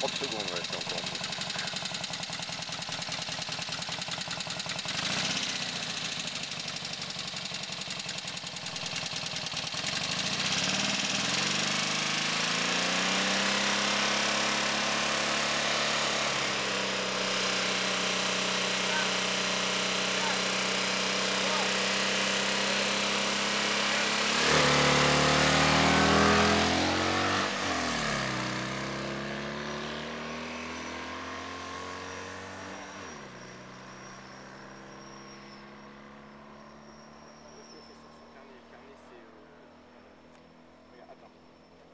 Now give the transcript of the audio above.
30 secondes, ouais, c'est encore.